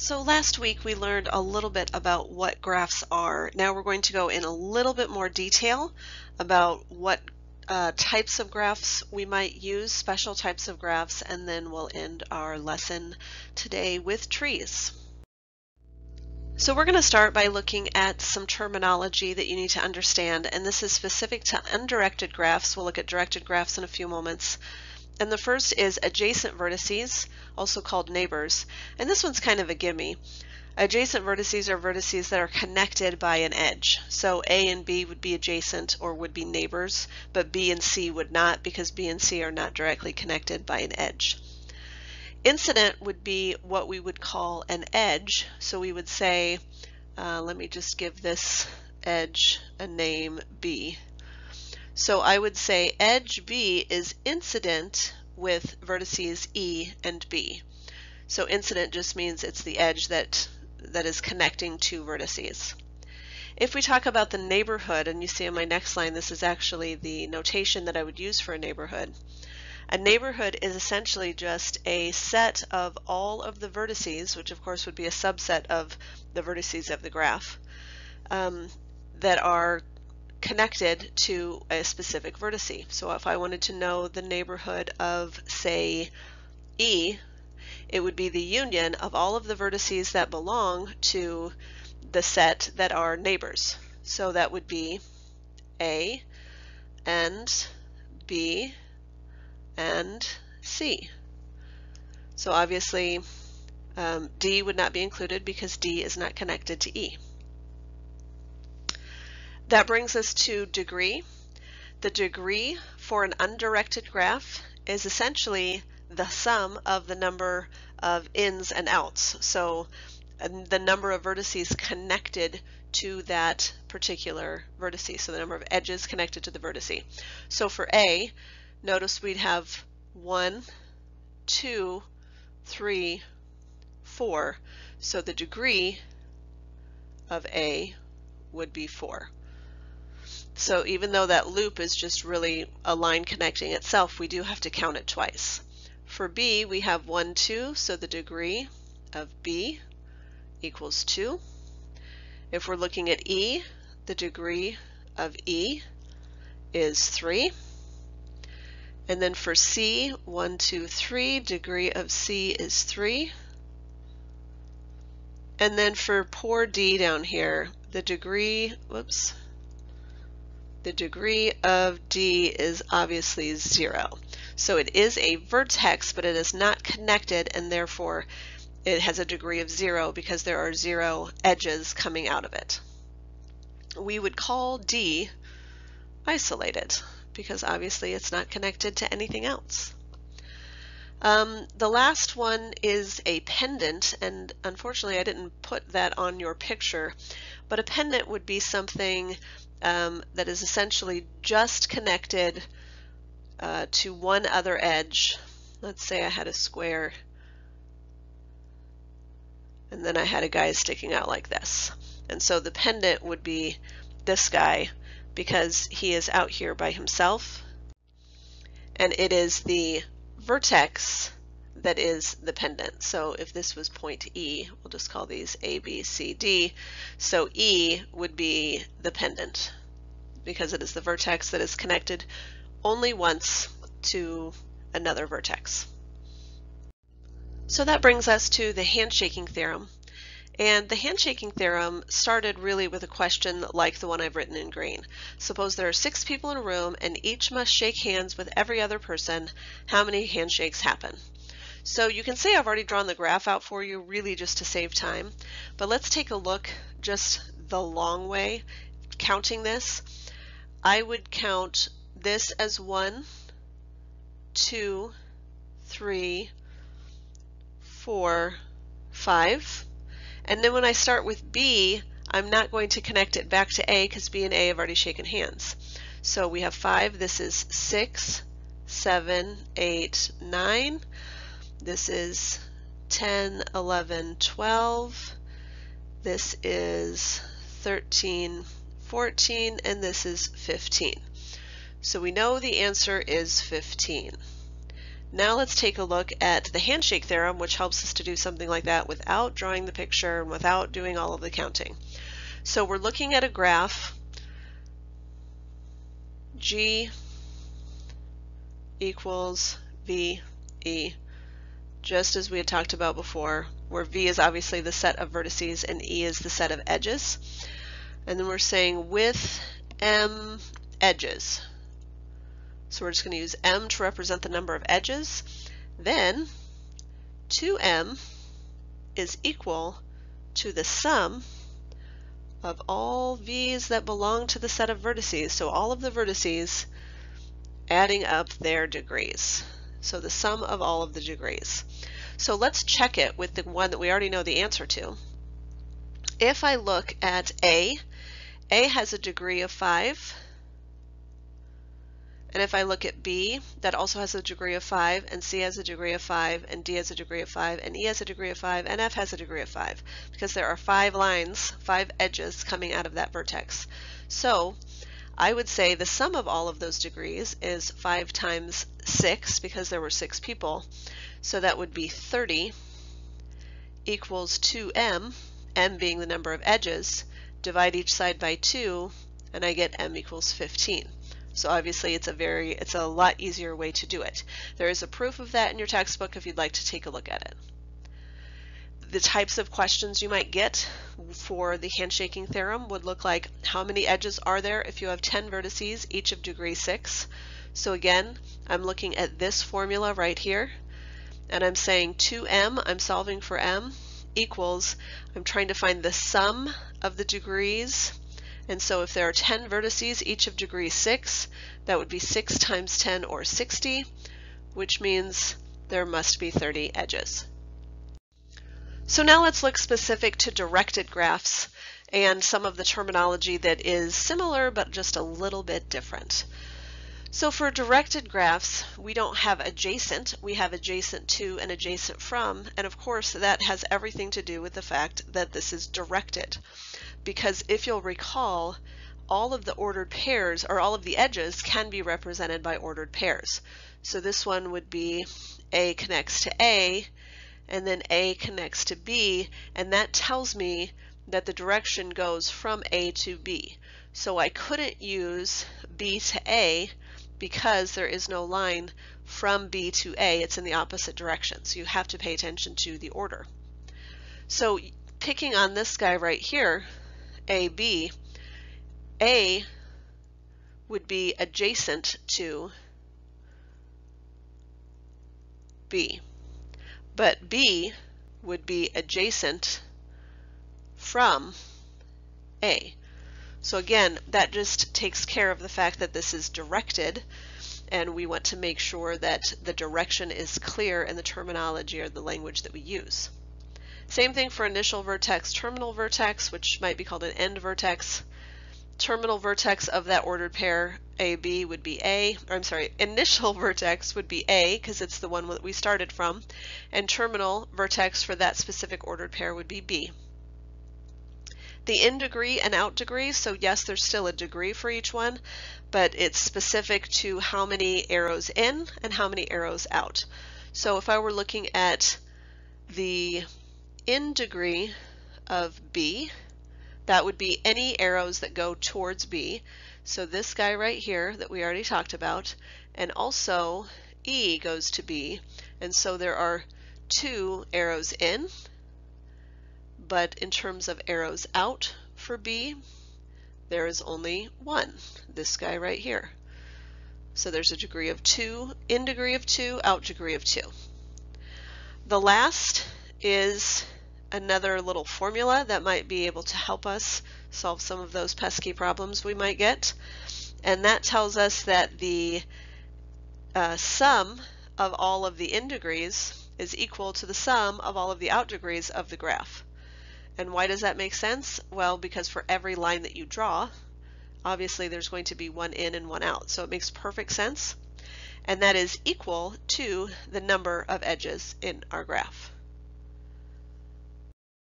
So last week we learned a little bit about what graphs are. Now we're going to go in a little bit more detail about what uh, types of graphs we might use, special types of graphs, and then we'll end our lesson today with trees. So we're going to start by looking at some terminology that you need to understand, and this is specific to undirected graphs. We'll look at directed graphs in a few moments. And the first is adjacent vertices, also called neighbors. And this one's kind of a gimme. Adjacent vertices are vertices that are connected by an edge. So A and B would be adjacent or would be neighbors, but B and C would not because B and C are not directly connected by an edge. Incident would be what we would call an edge. So we would say, uh, let me just give this edge a name B. So I would say edge B is incident with vertices E and B. So incident just means it's the edge that, that is connecting two vertices. If we talk about the neighborhood, and you see in my next line, this is actually the notation that I would use for a neighborhood. A neighborhood is essentially just a set of all of the vertices, which of course would be a subset of the vertices of the graph, um, that are connected to a specific vertice. So if I wanted to know the neighborhood of, say, E, it would be the union of all of the vertices that belong to the set that are neighbors. So that would be A and B and C. So obviously um, D would not be included because D is not connected to E. That brings us to degree. The degree for an undirected graph is essentially the sum of the number of ins and outs. So the number of vertices connected to that particular vertice. So the number of edges connected to the vertice. So for A, notice we'd have one, two, three, four. So the degree of A would be 4. So even though that loop is just really a line connecting itself, we do have to count it twice. For B, we have 1, 2, so the degree of B equals 2. If we're looking at E, the degree of E is 3. And then for C, 1, 2, 3, degree of C is 3. And then for poor D down here, the degree, whoops, the degree of D is obviously zero. So it is a vertex, but it is not connected, and therefore it has a degree of zero because there are zero edges coming out of it. We would call D isolated because obviously it's not connected to anything else. Um, the last one is a pendant, and unfortunately I didn't put that on your picture, but a pendant would be something um, that is essentially just connected uh, to one other edge. Let's say I had a square and then I had a guy sticking out like this. And so the pendant would be this guy because he is out here by himself and it is the vertex that is the pendant. So if this was point E, we'll just call these A, B, C, D. So E would be the pendant because it is the vertex that is connected only once to another vertex. So that brings us to the handshaking theorem. And the handshaking theorem started really with a question like the one I've written in green. Suppose there are six people in a room and each must shake hands with every other person. How many handshakes happen? So you can say I've already drawn the graph out for you really just to save time, but let's take a look just the long way counting this. I would count this as one, two, three, four, five. And then when I start with B, I'm not going to connect it back to A because B and A have already shaken hands. So we have five, this is six, seven, eight, nine. This is 10, 11, 12. This is 13, 14, and this is 15. So we know the answer is 15. Now let's take a look at the handshake theorem, which helps us to do something like that without drawing the picture and without doing all of the counting. So we're looking at a graph G equals V E, just as we had talked about before, where V is obviously the set of vertices and E is the set of edges. And then we're saying with M edges. So we're just going to use M to represent the number of edges. Then 2M is equal to the sum of all V's that belong to the set of vertices. So all of the vertices adding up their degrees. So the sum of all of the degrees. So let's check it with the one that we already know the answer to. If I look at A, A has a degree of 5. And if I look at B, that also has a degree of 5, and C has a degree of 5, and D has a degree of 5, and E has a degree of 5, and F has a degree of 5, because there are five lines, five edges coming out of that vertex. So I would say the sum of all of those degrees is 5 times 6, because there were 6 people. So that would be 30 equals 2m, m being the number of edges, divide each side by 2, and I get m equals 15. So obviously it's a very, it's a lot easier way to do it. There is a proof of that in your textbook if you'd like to take a look at it. The types of questions you might get for the handshaking theorem would look like how many edges are there if you have 10 vertices, each of degree 6. So again, I'm looking at this formula right here, and I'm saying 2m, I'm solving for m, equals, I'm trying to find the sum of the degrees and so if there are 10 vertices, each of degree 6, that would be 6 times 10 or 60, which means there must be 30 edges. So now let's look specific to directed graphs and some of the terminology that is similar but just a little bit different. So for directed graphs, we don't have adjacent, we have adjacent to and adjacent from, and of course that has everything to do with the fact that this is directed because if you'll recall, all of the ordered pairs, or all of the edges, can be represented by ordered pairs. So this one would be A connects to A, and then A connects to B, and that tells me that the direction goes from A to B. So I couldn't use B to A because there is no line from B to A, it's in the opposite direction. So you have to pay attention to the order. So picking on this guy right here, AB, A would be adjacent to B, but B would be adjacent from A. So again, that just takes care of the fact that this is directed and we want to make sure that the direction is clear in the terminology or the language that we use. Same thing for initial vertex, terminal vertex, which might be called an end vertex. Terminal vertex of that ordered pair AB would be A, or I'm sorry, initial vertex would be A because it's the one that we started from, and terminal vertex for that specific ordered pair would be B. The in degree and out degree, so yes, there's still a degree for each one, but it's specific to how many arrows in and how many arrows out. So if I were looking at the in degree of B, that would be any arrows that go towards B. So this guy right here that we already talked about, and also E goes to B. And so there are two arrows in, but in terms of arrows out for B, there is only one, this guy right here. So there's a degree of 2, in degree of 2, out degree of 2. The last is another little formula that might be able to help us solve some of those pesky problems we might get. And that tells us that the uh, sum of all of the in degrees is equal to the sum of all of the out degrees of the graph. And why does that make sense? Well, because for every line that you draw, obviously there's going to be one in and one out. So it makes perfect sense. And that is equal to the number of edges in our graph.